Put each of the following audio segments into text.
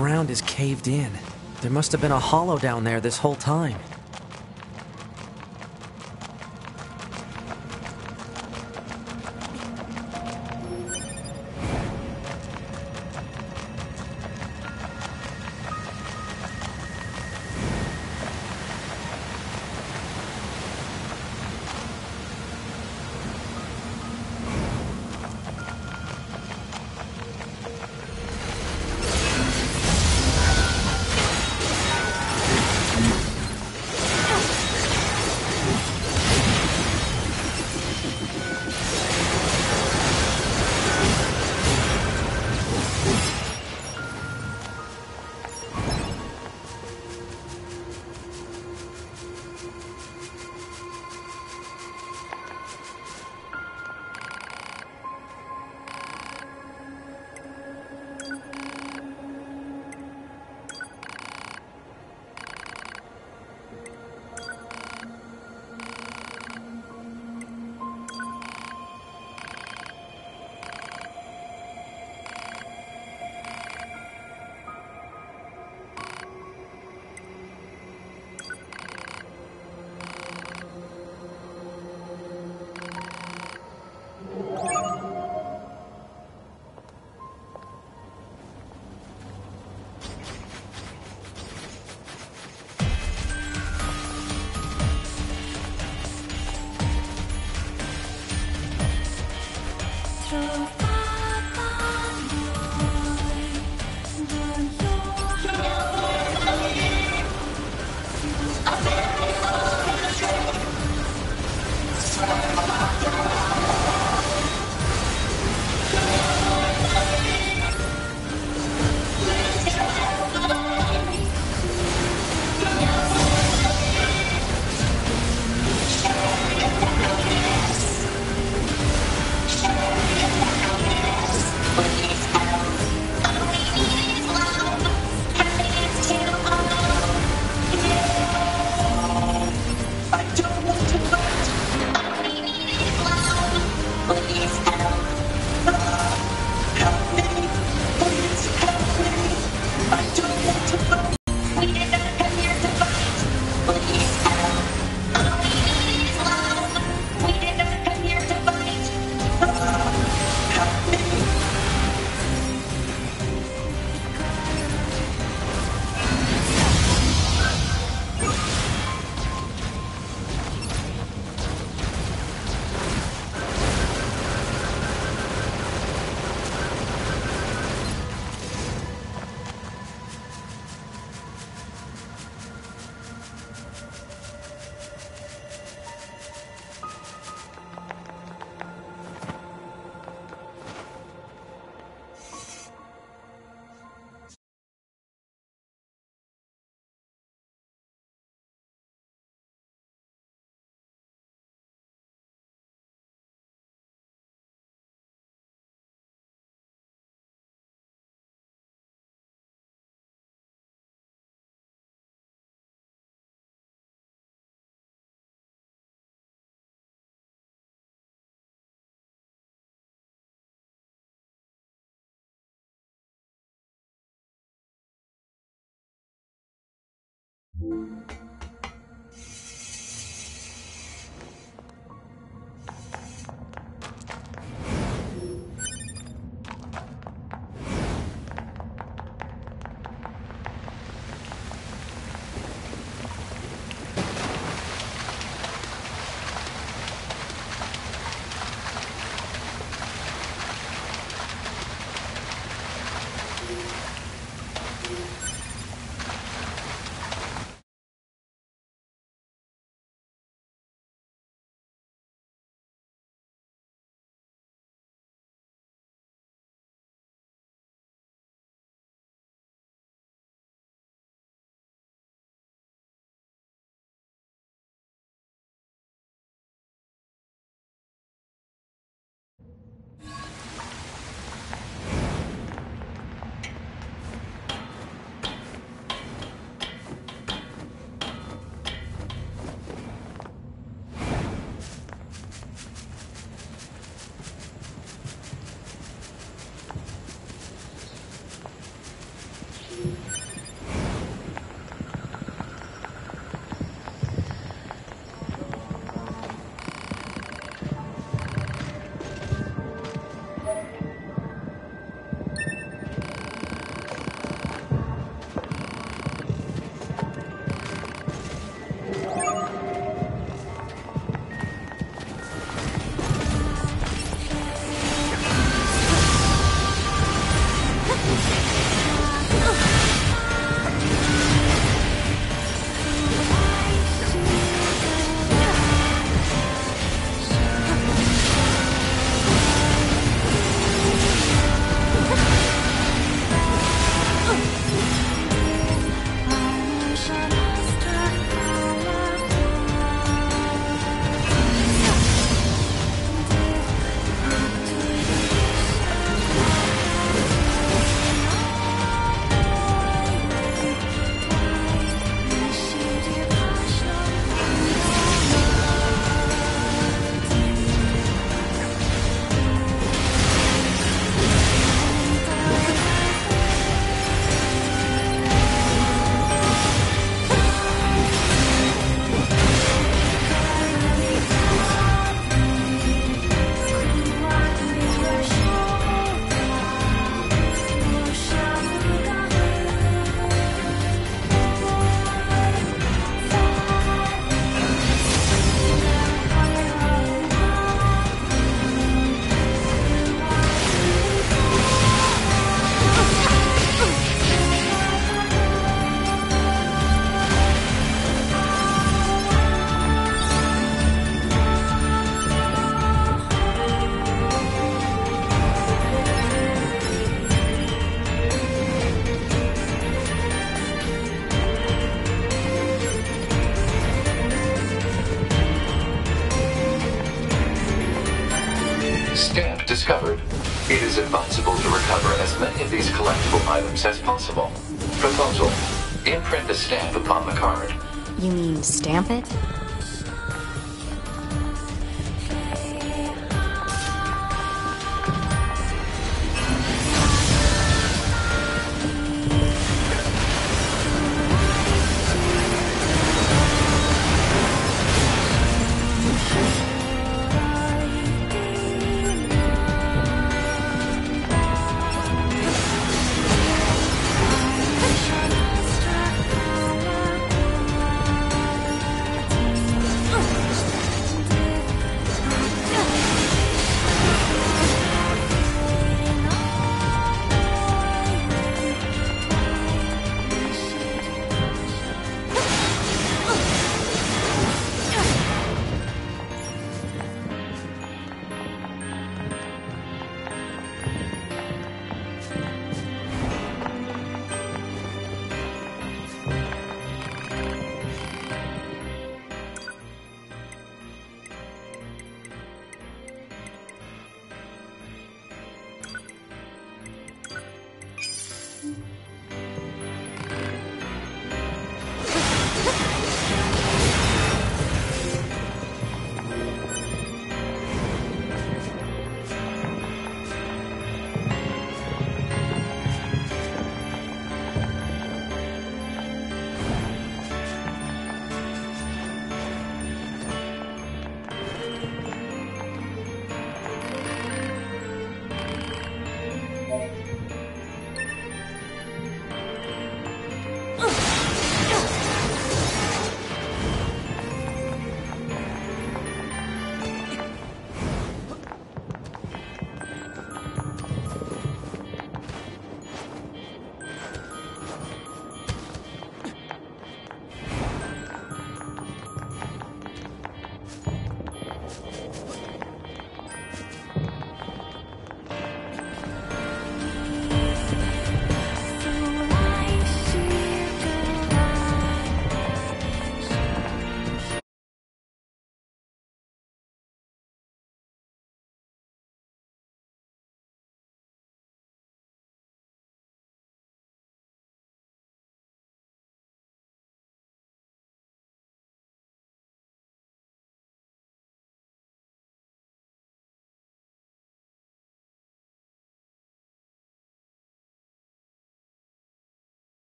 The ground is caved in. There must have been a hollow down there this whole time.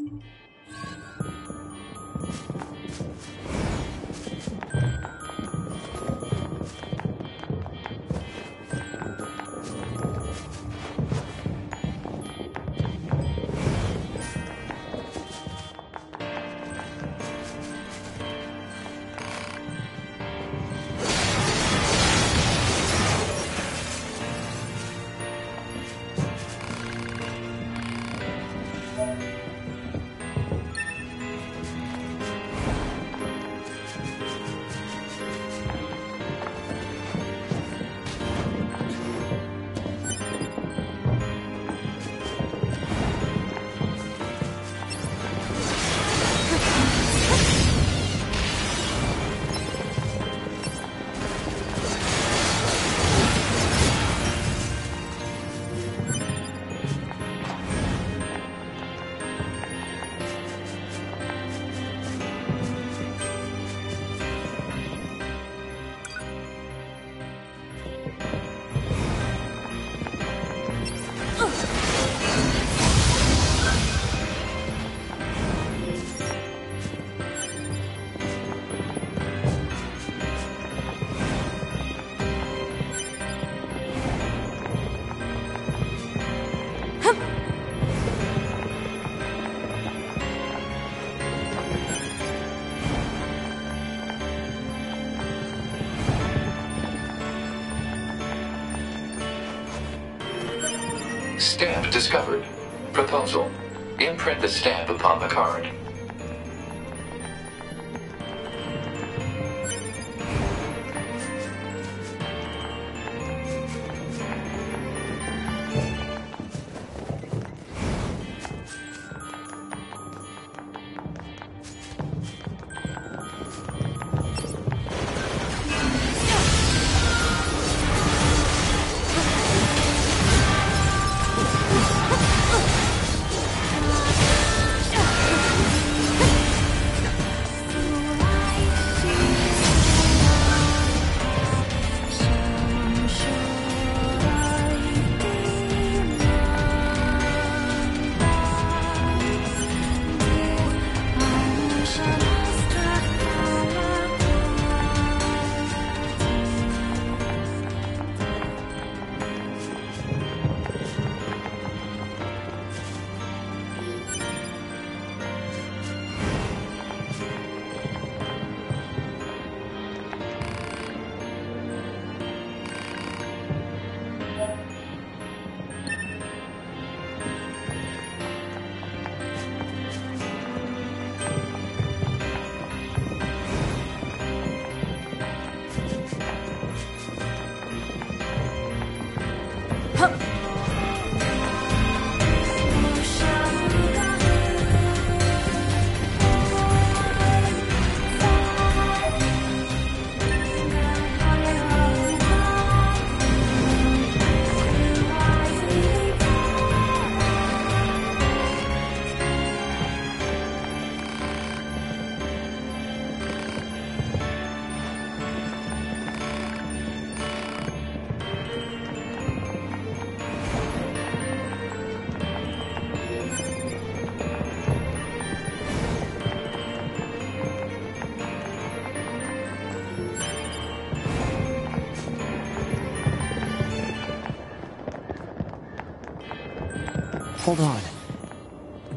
Thank you. Stamp discovered. Proposal. Imprint the stamp upon the card. 他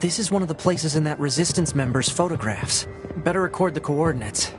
This is one of the places in that Resistance member's photographs. Better record the coordinates.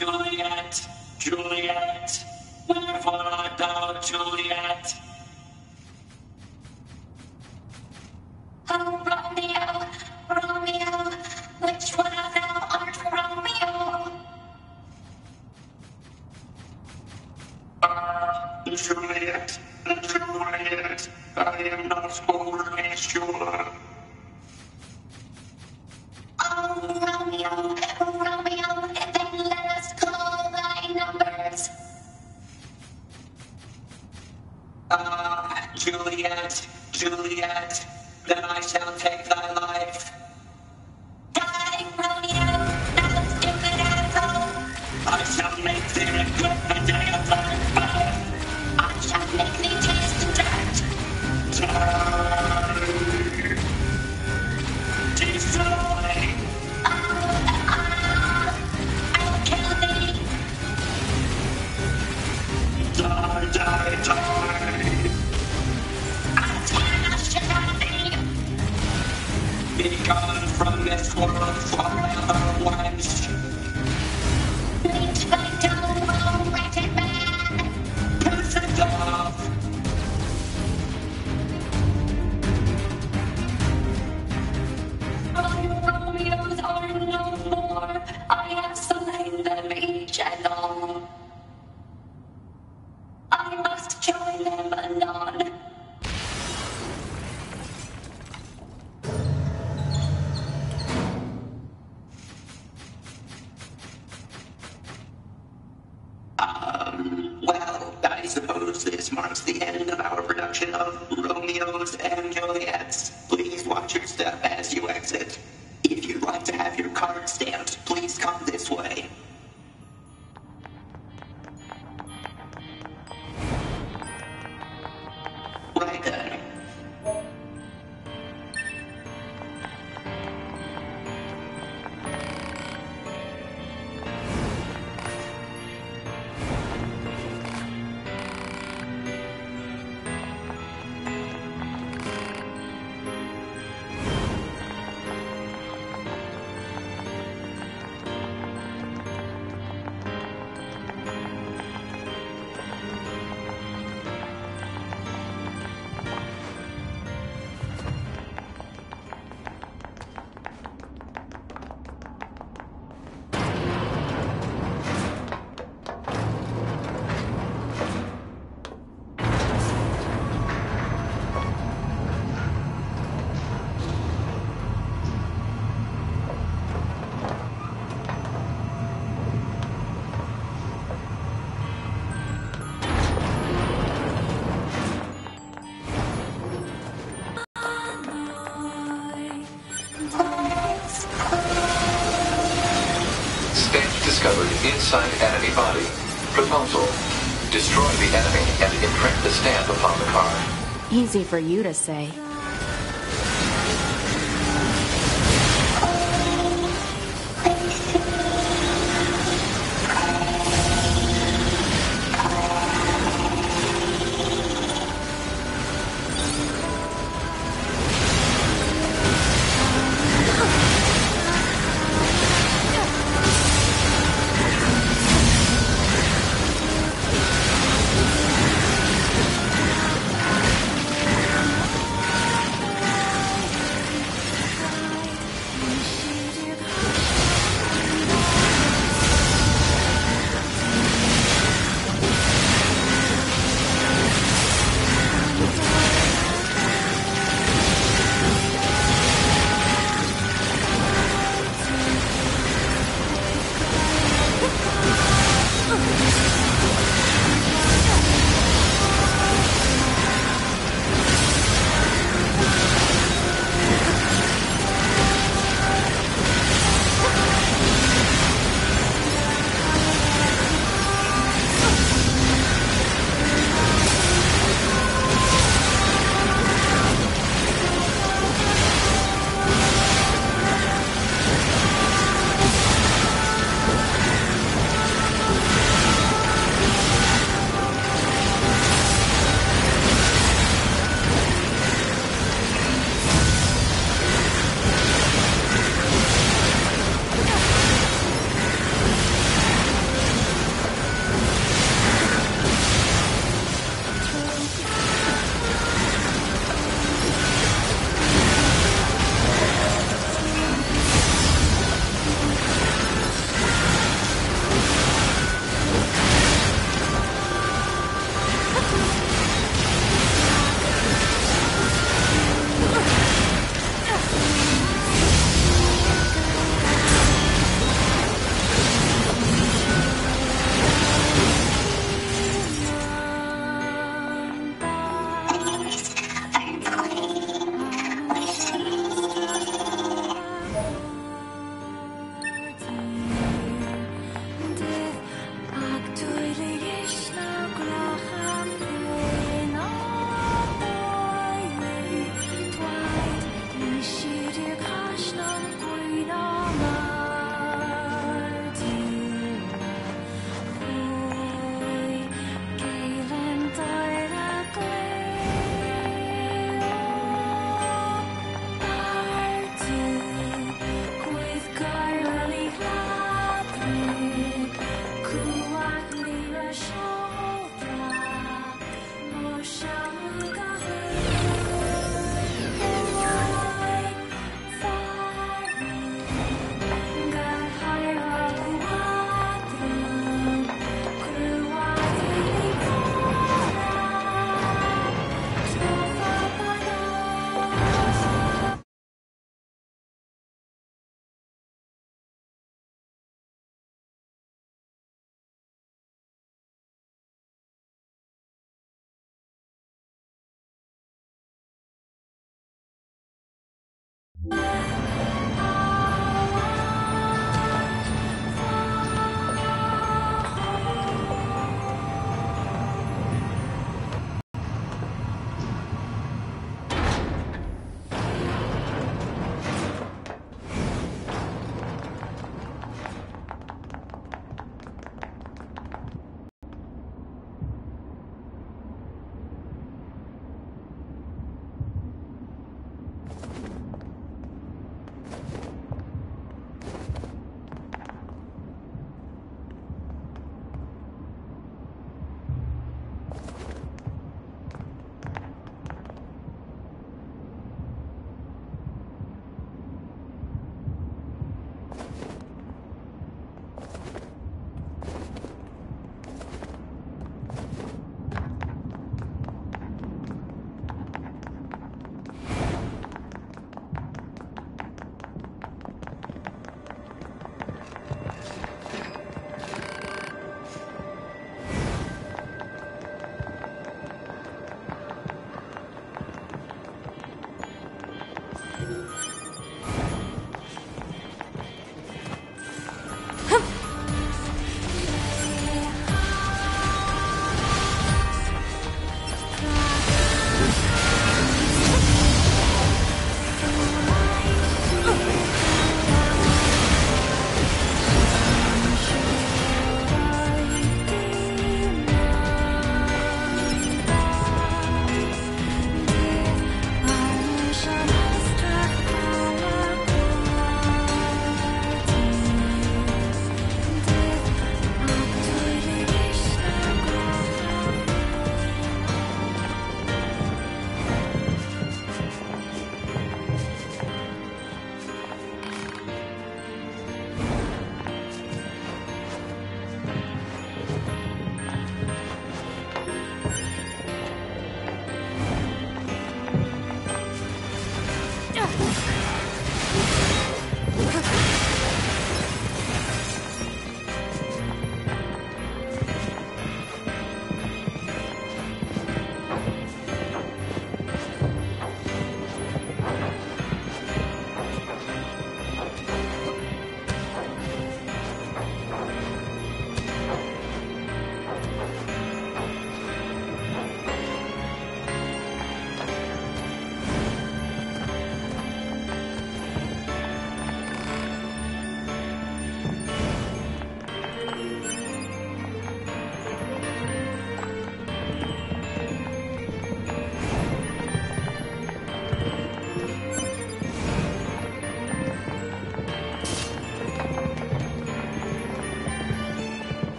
Juliet, Juliet, wherefore art thou Juliet? Stench discovered inside enemy body. Proposal. Destroy the enemy and imprint the stamp upon the car. Easy for you to say.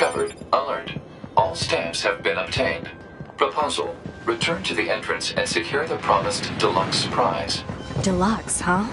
Discovered. Alert. All stamps have been obtained. Proposal. Return to the entrance and secure the promised deluxe prize. Deluxe, huh?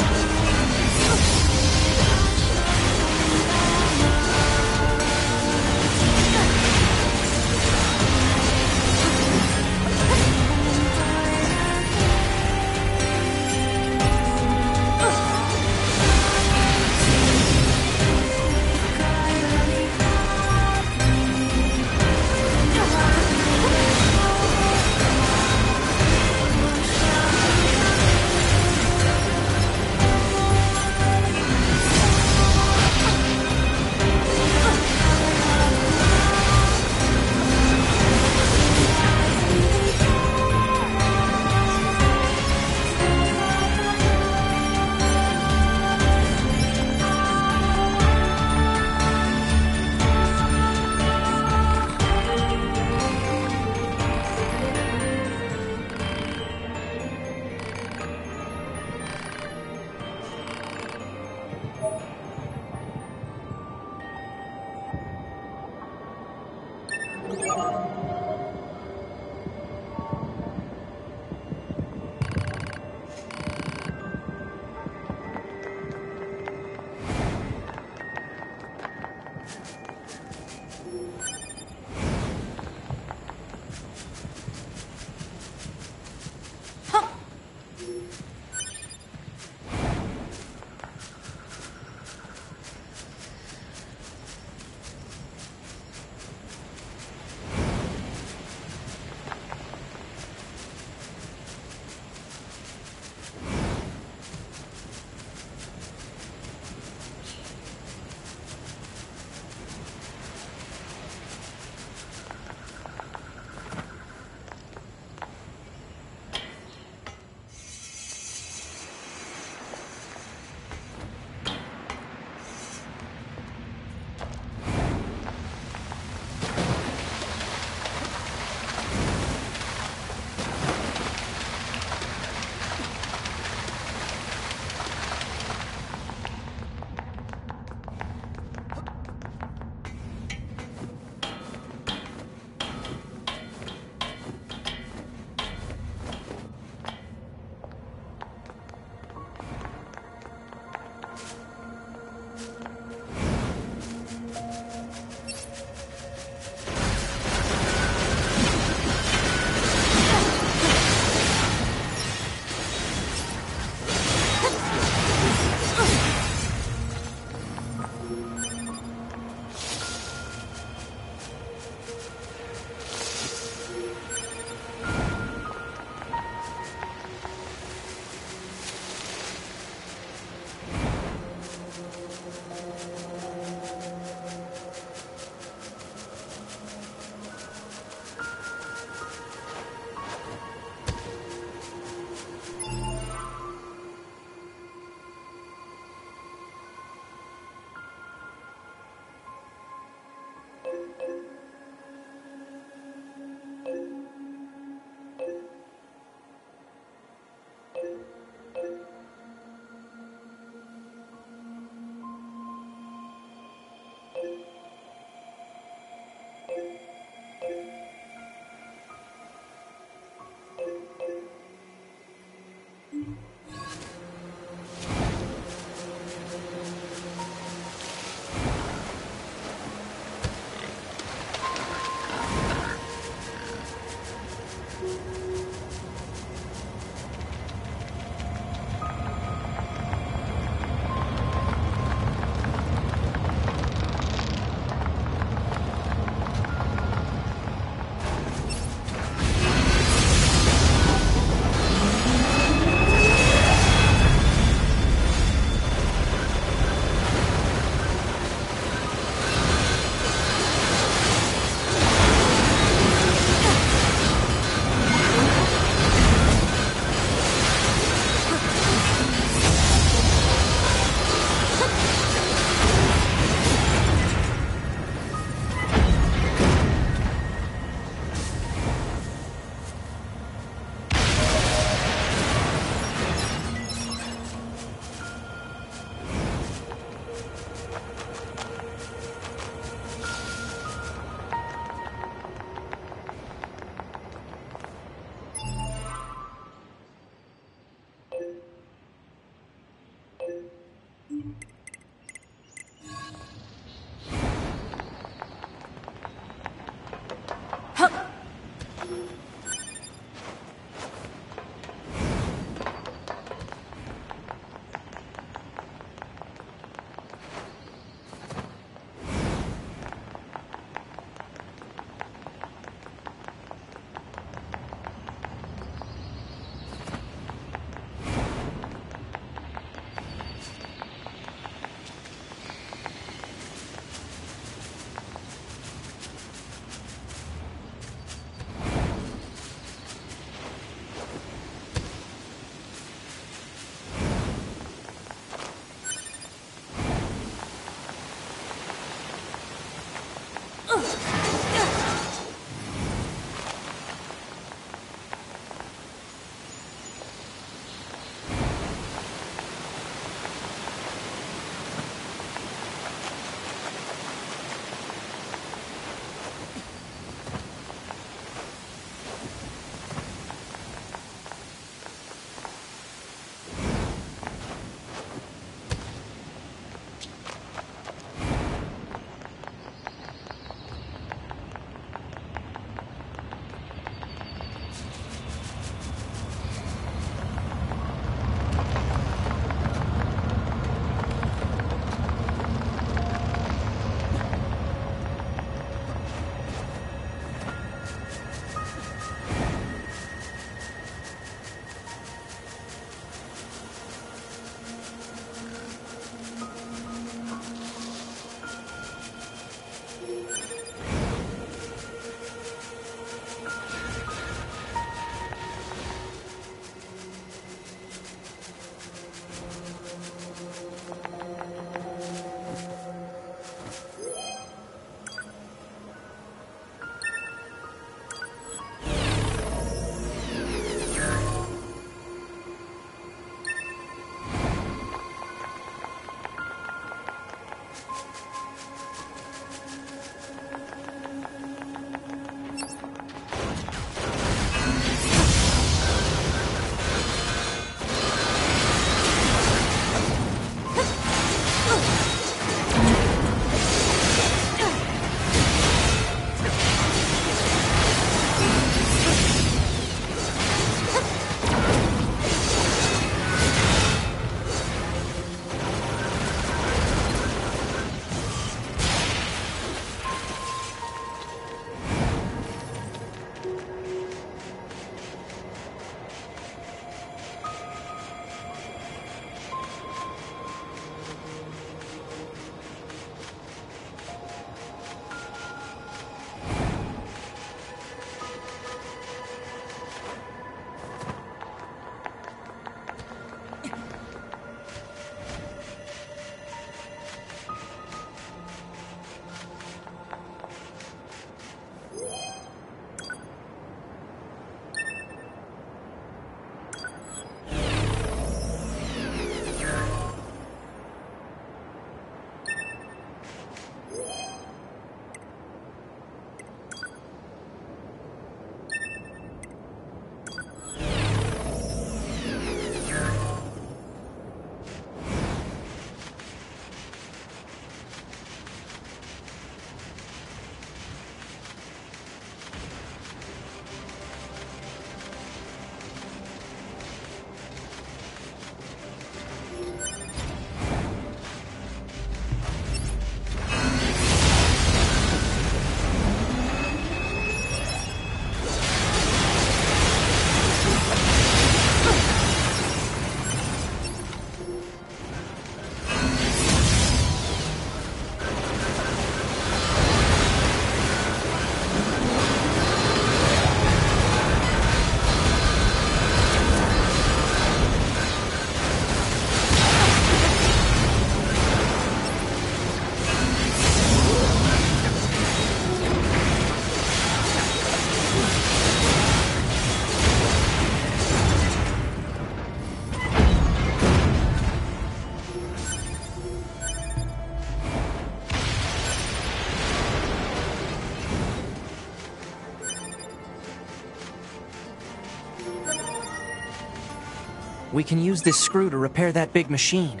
We can use this screw to repair that big machine.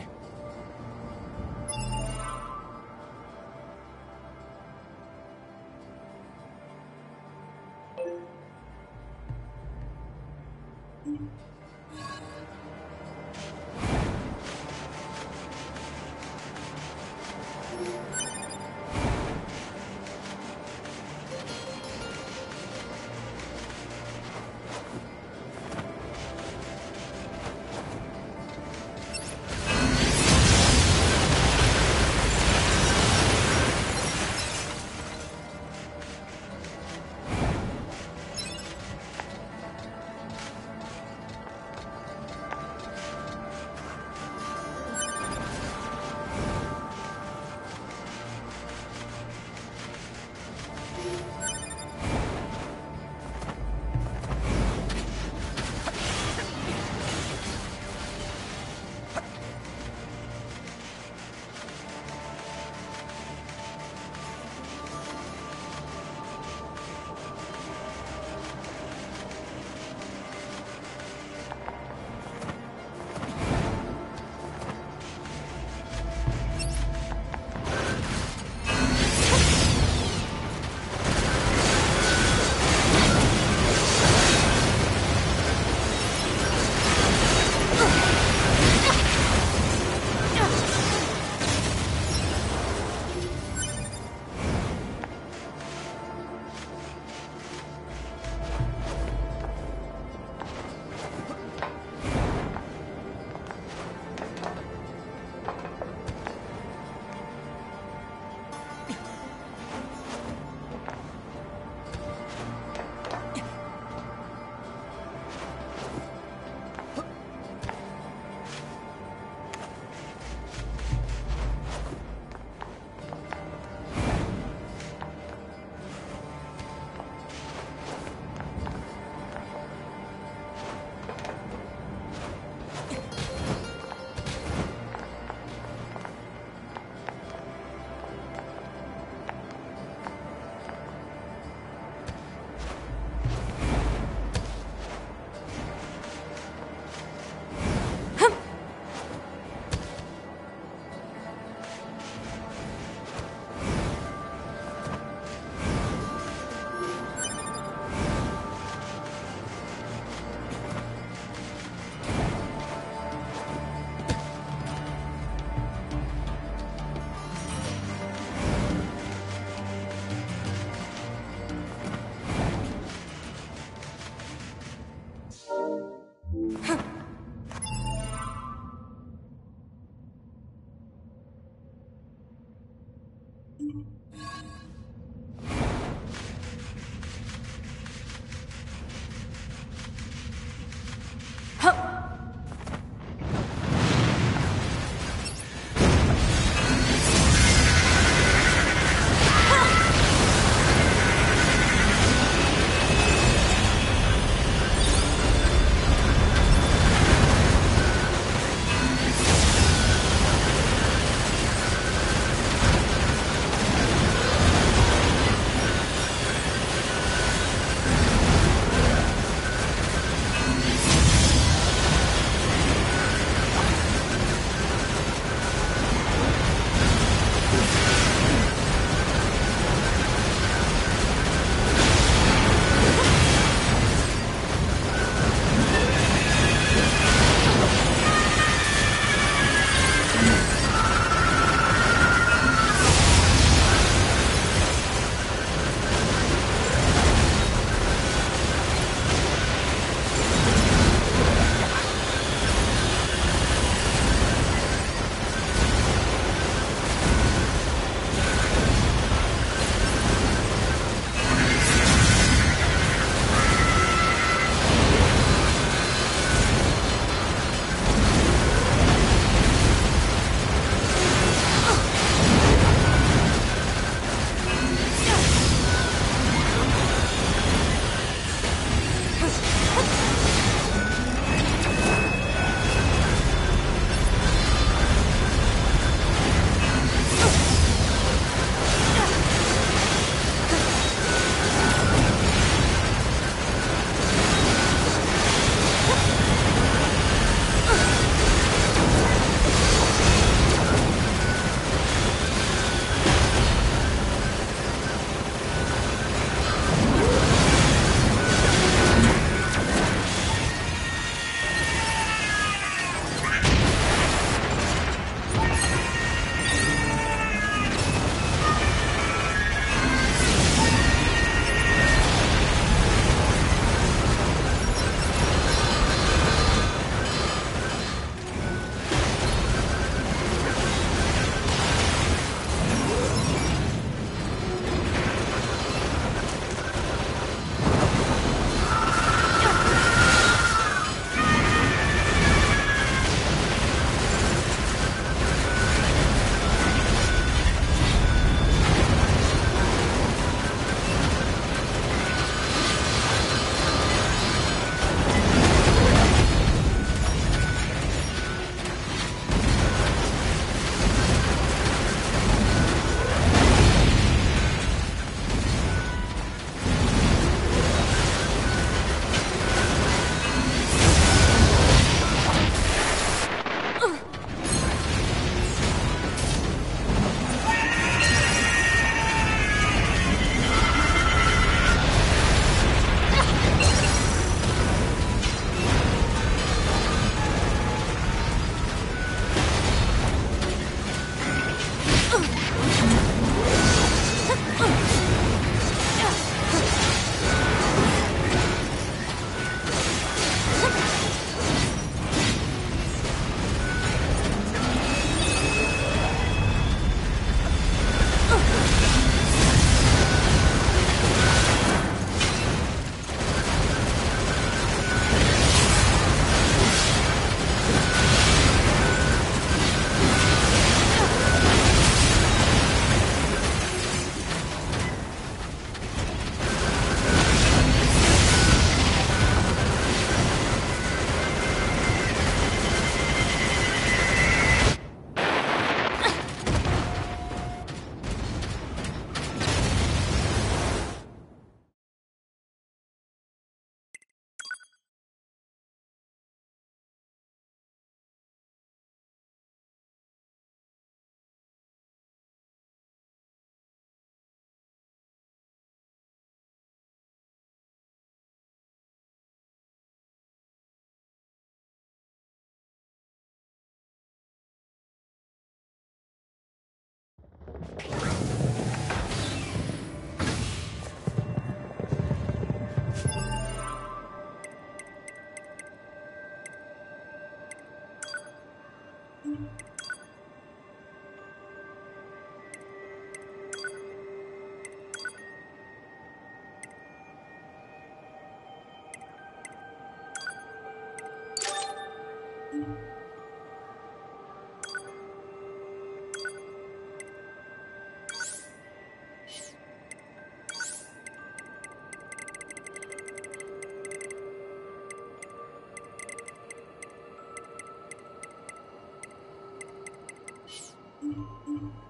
Mm-hmm.